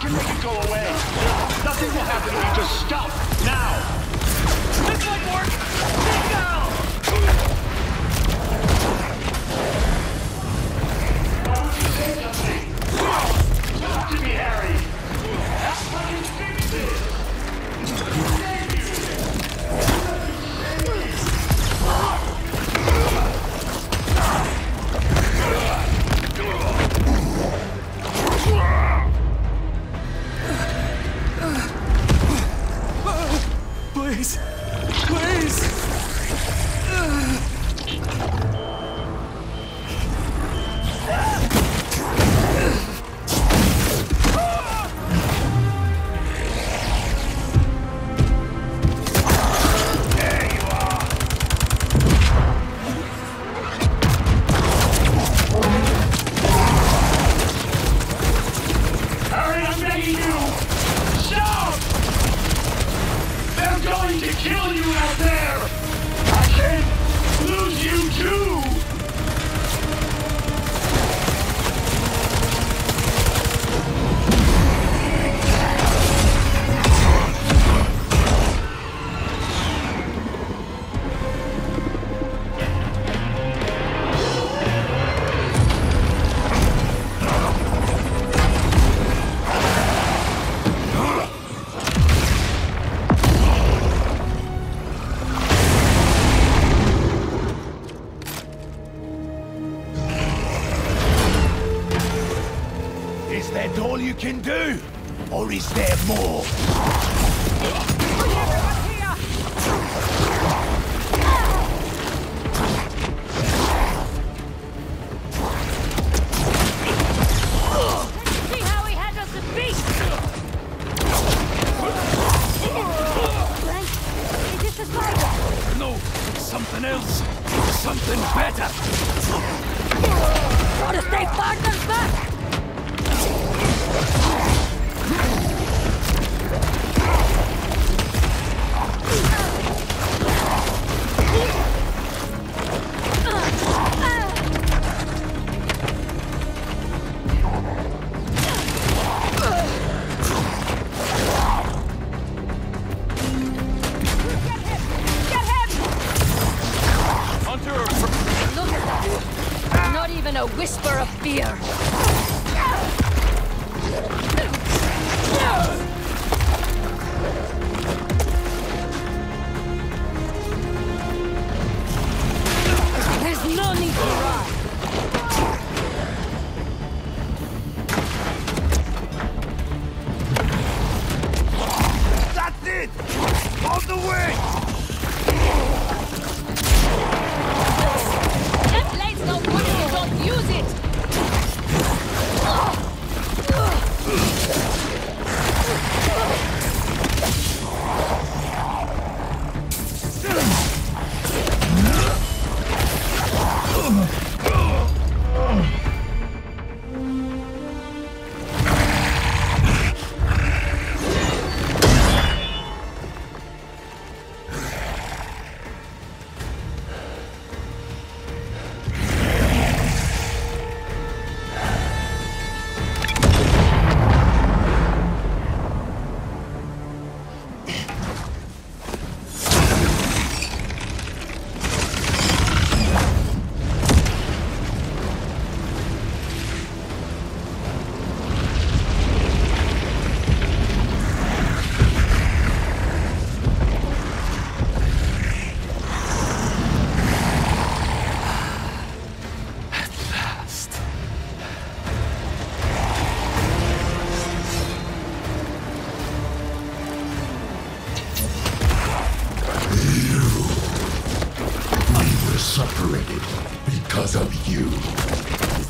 can make it go away. Nothing will happen when you just stop now. This might work! Bingo! Talk to me, Harry. Please! Can do? Or is there more? See how he handles the beast! Frank, is this the spider? No, something else. Something better. Gotta stay partners back! Not even a whisper of fear!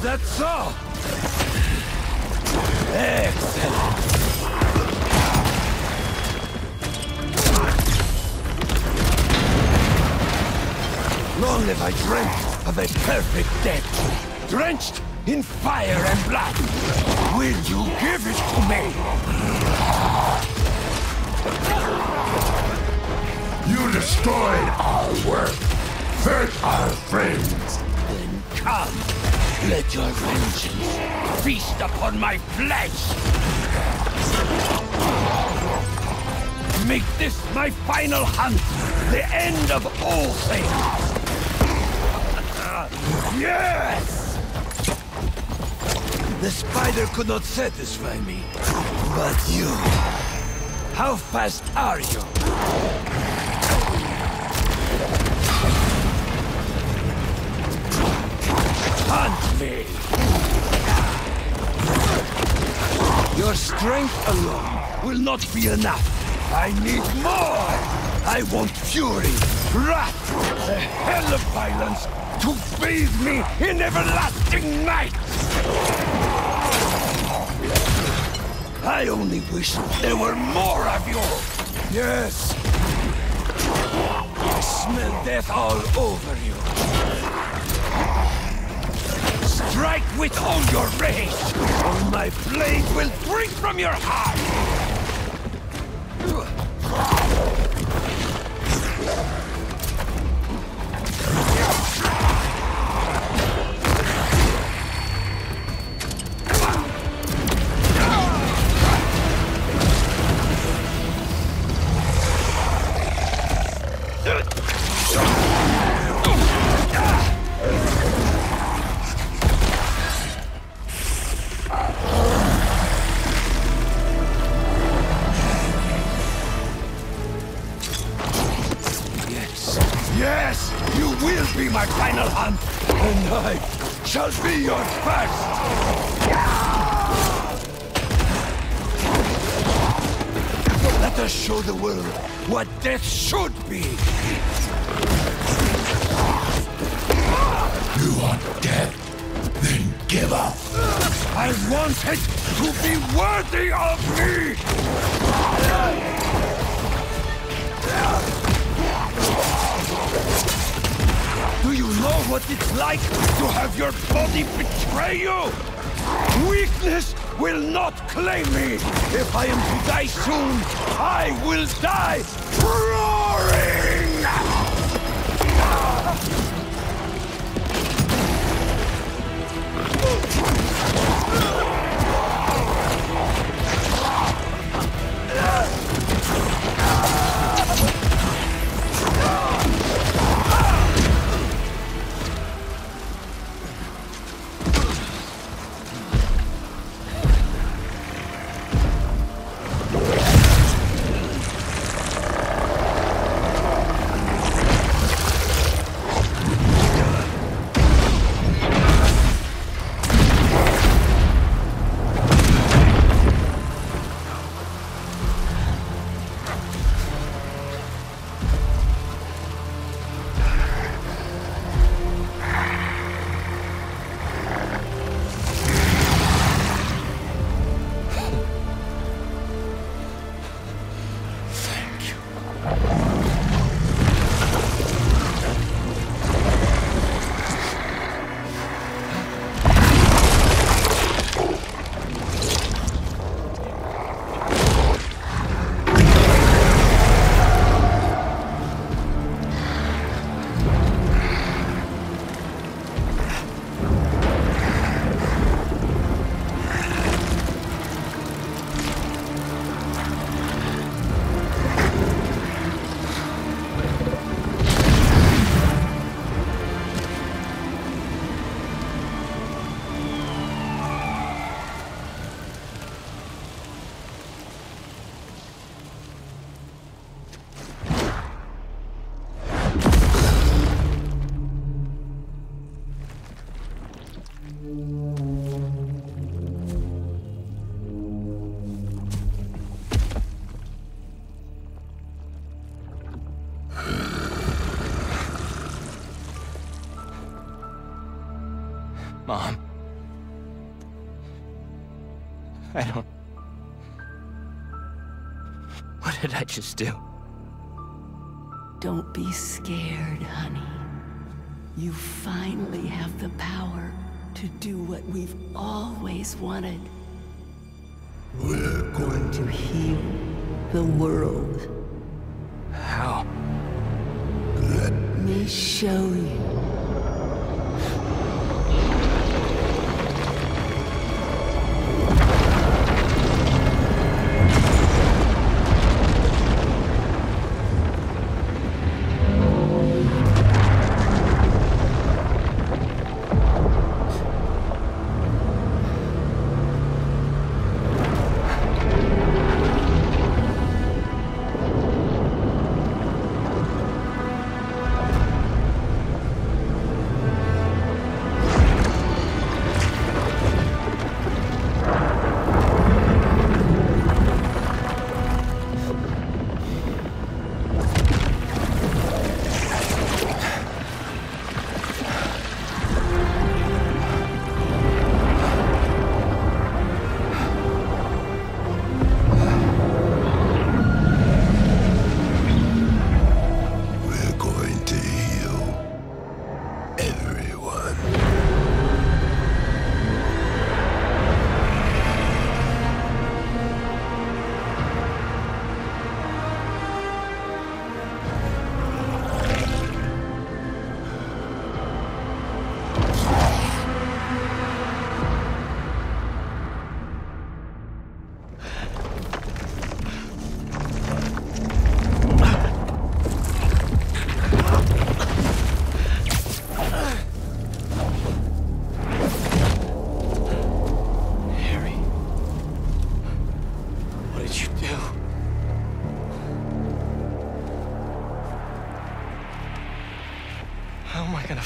That so? Excellent! Long have I dreamt of a perfect death, drenched in fire and blood. Will you give it to me? You destroyed our work, hurt our friends. Then come, Let your vengeance feast upon my flesh! Make this my final hunt, the end of all things! yes! The spider could not satisfy me, but you... How fast are you? Hunt me! Your strength alone will not be enough. I need more! I want fury, wrath, the hell of violence to bathe me in everlasting night! I only wish there were more of you! Yes! I smell death all over you! Strike with all your rage, or my blade will drink from your heart! Want death? Then give up. I want it to be worthy of me! Do you know what it's like to have your body betray you? Weakness will not claim me! If I am to die soon, I will die roaring! What did I just do? Don't be scared, honey. You finally have the power to do what we've always wanted. We're going To heal the world. How? Let me show you.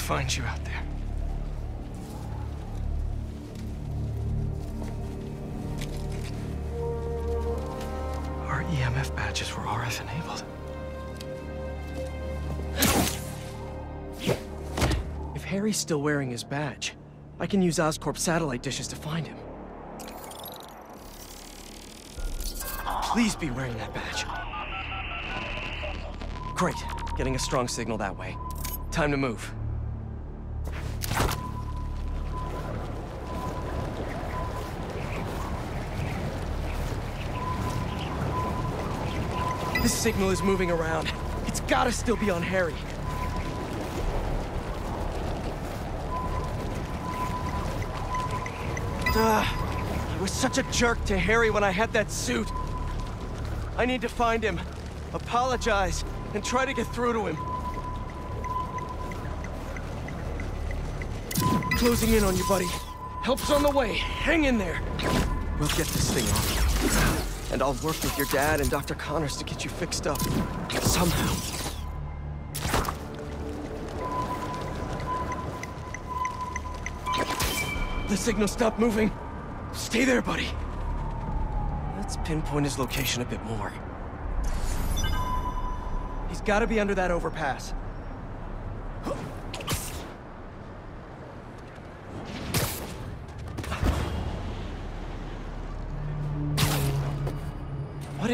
Find you out there. Our EMF badges were RF enabled. If Harry's still wearing his badge, I can use Oscorp satellite dishes to find him. Please be wearing that badge. Great. Getting a strong signal that way. Time to move. This signal is moving around. It's gotta still be on Harry. Duh. He was such a jerk to Harry when I had that suit. I need to find him, apologize, and try to get through to him. Closing in on you, buddy. Help's on the way. Hang in there. We'll get this thing off. And I'll work with your dad and Dr. Connors to get you fixed up. Somehow. The signal stopped moving. Stay there, buddy. Let's pinpoint his location a bit more. He's gotta be under that overpass.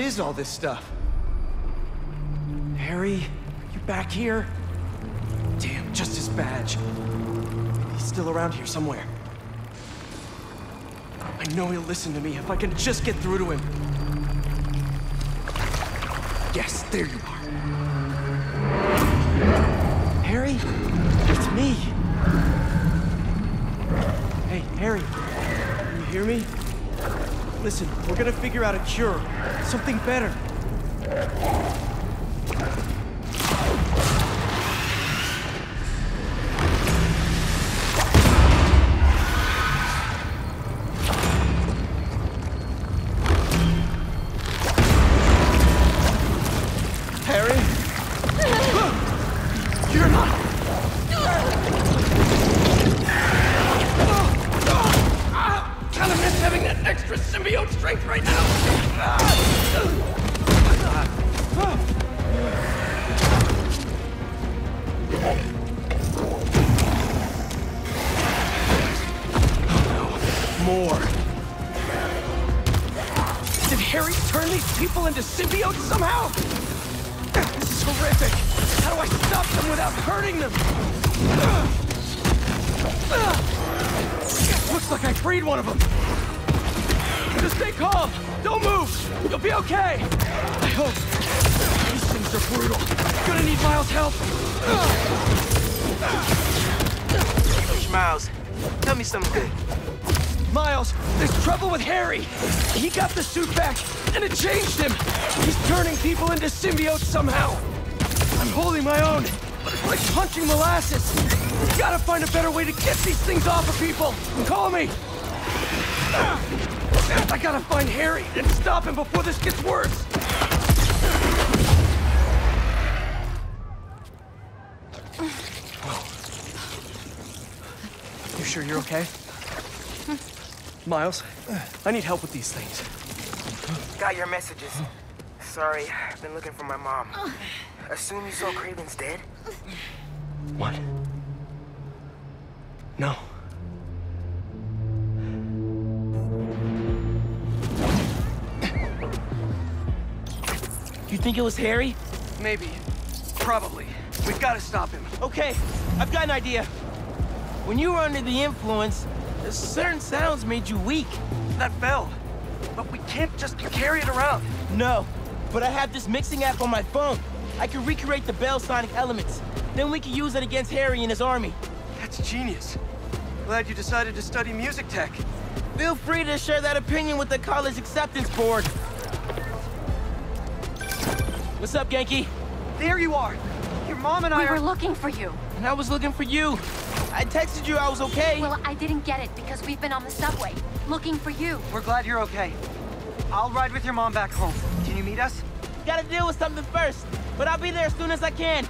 Is all this stuff? Harry, you back here? Damn, just his badge. He's still around here somewhere. I know he'll listen to me if I can just get through to him. Yes, there you are. Harry, it's me. Hey, Harry, can you hear me? Listen, we're gonna figure out a cure. Something better. These people into symbiotes somehow? This is horrific. How do I stop them without hurting them? Looks like I freed one of them. Just stay calm. Don't move. You'll be okay. I hope. These things are brutal. Gonna need Miles' help. Miles, tell me something. Miles, there's trouble with Harry. He got the suit back, and it changed him. He's turning people into symbiotes somehow. I'm holding my own, but it's like punching molasses. We gotta find a better way to get these things off of people. Call me. I gotta find Harry and stop him before this gets worse. You sure you're okay? Miles, I need help with these things. Got your messages. Sorry, I've been looking for my mom. Assume you saw Kraven's dead? What? No. You think it was Harry? Maybe. Probably. We've got to stop him. Okay, I've got an idea. When you were under the influence, certain sounds made you weak. That bell. But we can't just carry it around. No, but I have this mixing app on my phone. I can recreate the bell sonic elements. Then we can use it against Harry and his army. That's genius. Glad you decided to study music tech. Feel free to share that opinion with the college acceptance board. What's up, Genki? There you are. Your mom and I We are... were looking for you. And I was looking for you. I texted you I was okay. Well, I didn't get it because we've been on the subway, looking for you. We're glad you're okay. I'll ride with your mom back home. Can you meet us? Gotta deal with something first, but I'll be there as soon as I can.